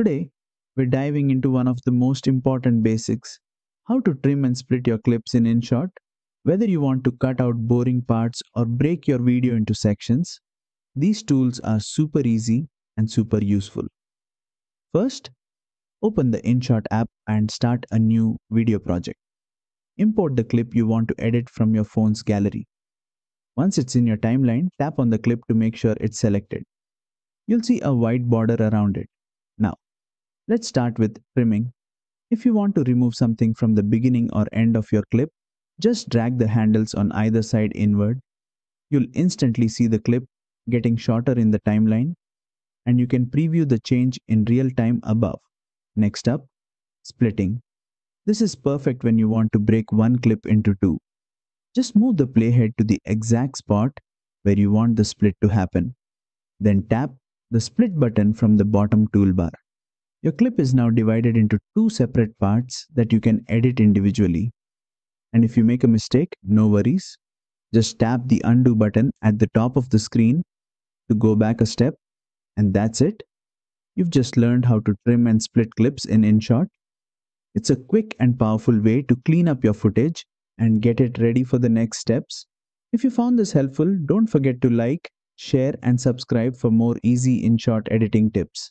Today, we're diving into one of the most important basics how to trim and split your clips in InShot. Whether you want to cut out boring parts or break your video into sections, these tools are super easy and super useful. First, open the InShot app and start a new video project. Import the clip you want to edit from your phone's gallery. Once it's in your timeline, tap on the clip to make sure it's selected. You'll see a white border around it. Now, let's start with trimming. If you want to remove something from the beginning or end of your clip, just drag the handles on either side inward. You'll instantly see the clip getting shorter in the timeline, and you can preview the change in real time above. Next up, splitting. This is perfect when you want to break one clip into two. Just move the playhead to the exact spot where you want the split to happen. Then tap the split button from the bottom toolbar. Your clip is now divided into two separate parts that you can edit individually. And if you make a mistake, no worries. Just tap the undo button at the top of the screen to go back a step, and that's it. You've just learned how to trim and split clips in InShot. It's a quick and powerful way to clean up your footage and get it ready for the next steps. If you found this helpful, don't forget to like, share, and subscribe for more easy InShot editing tips.